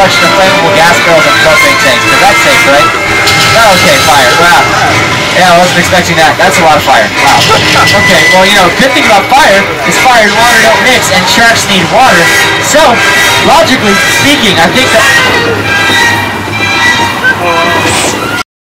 collection the flammable gas barrels and propane tanks, because that's safe, right? Oh, okay, fire. Wow. Yeah, I wasn't expecting that. That's a lot of fire. Wow. Okay, well, you know, good thing about fire is fire and water don't mix, and sharks need water. So, logically speaking, I think that...